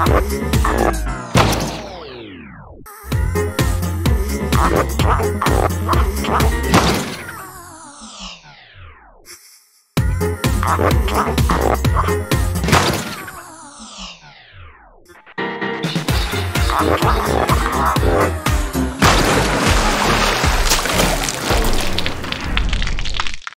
I'm